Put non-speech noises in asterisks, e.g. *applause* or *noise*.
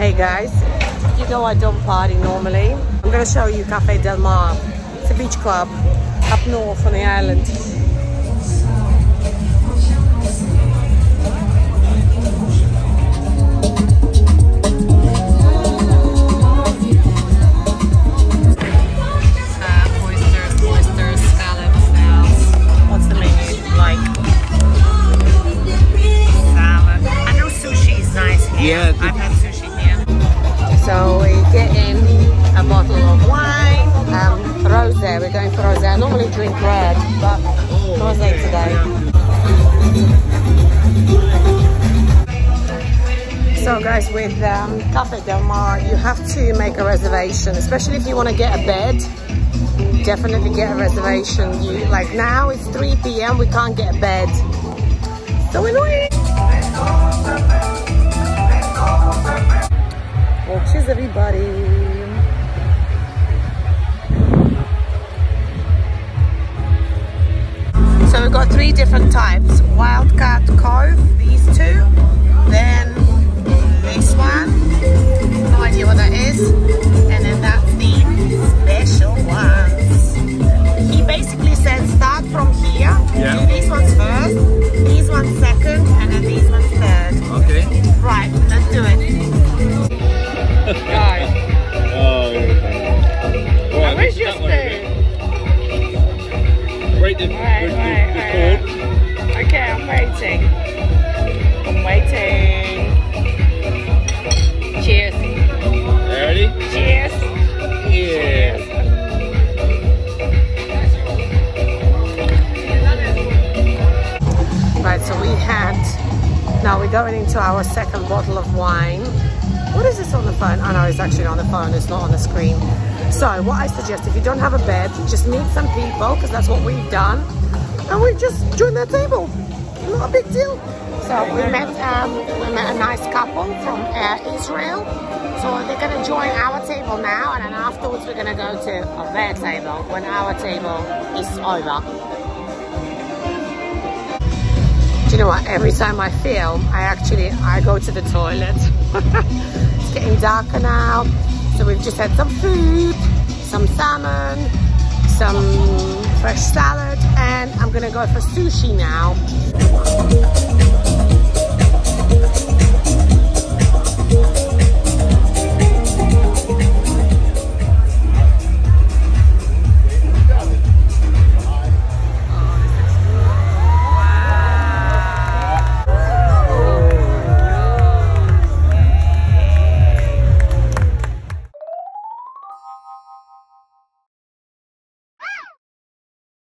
Hey guys, you know I don't party normally. I'm gonna show you Cafe Del Mar. It's a beach club up north on the island. A bottle of wine, um, rosé. We're going for rosé. I normally drink red, but rosé today. So guys, with um, Cafe Del Mar, you have to make a reservation, especially if you want to get a bed. Definitely get a reservation. You like now it's 3 p.m. We can't get a bed. So annoying. Three different types. Wildcat Cove, these two. Then this one. No idea what that is. And then that's the special ones. He basically said start from here. Yeah. Do these ones first. These ones second. And then these ones third. Okay. Going into our second bottle of wine. What is this on the phone? I know it's actually on the phone, it's not on the screen. So what I suggest, if you don't have a bed, just meet some people, because that's what we've done. And we just joined their table. Not a big deal. So we met, um, we met a nice couple from uh, Israel. So they're gonna join our table now, and then afterwards we're gonna go to uh, their table when our table is over. Do you know what? Every time I film, I actually I go to the toilet. *laughs* it's getting darker now, so we've just had some food, some salmon, some fresh salad, and I'm gonna go for sushi now.